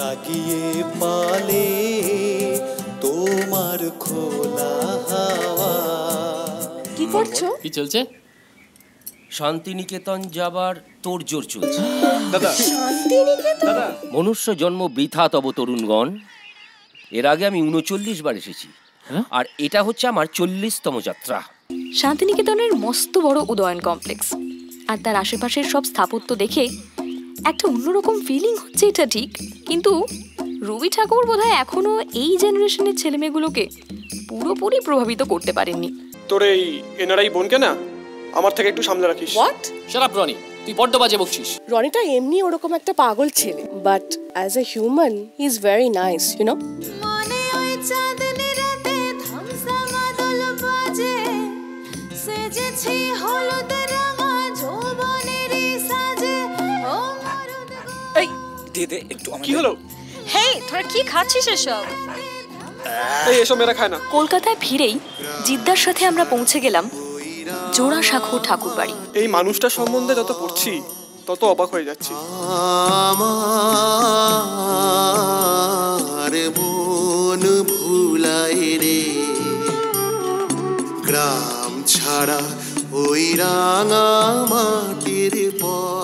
লাগিয়ে পালে তোমার খোলা হাওয়া। কি করছ? কি চলছে? শান্তিনিকেতন যাবার তোড়জোড় চলছে। দাদা। শান্তিনিকেতন? দাদা। মনুষ্য জন্ম বৃথা তব তরুণগণ। এর আগে আমি উনচল্লিশ বার এসেছি। হ্যাঁ? আর এটা হচ্ছে আমার চল্লিশতম যাত্রা। শান্তিনিকেতনের মস্ত বড় উদয়ন কমপ্লেক্স। আর তার আশেপাশের সব স্থাপত্য দেখে একটা অন্যরকম ফিলিং হচ্ছে এটা ঠিক। কিন্তু রবি ঠাকুর বোধহয় এখনও এই জেনারেশনের ছেলেমেয়েগুলোকে পুরোপুরি প্রভাবিত করতে পারেননি। তোর এই এনআরআই বোনকে না আমার থেকে একটু সামনে রাখিস। হোয়াট সারাপ রনি তুই বড্ড বাজে বকছিস। রনিটা এমনি ওরকম একটা পাগল ছেলে but as a human he is very nice you know মনে ওই চাঁদনি রাতে ধামসা মাদল বাজে সেজেছি এই দে একটু কি হলো? হেই তোরা কি খাচ্ছিস এসব? এই এসব মেয়েরা খায় না। কলকাতায় ফিরেই জিদ্দার সাথে আমরা পৌঁছে গেলাম জোড়াসাঁকো ঠাকুর বাড়ি। এই মানুষটার সম্বন্ধে যত পড়ছি তত অবাক হয়ে যাচ্ছি। আমার মন ভুলায় রে। গ্রাম ছাড়া ওই রাঙা মাটির পর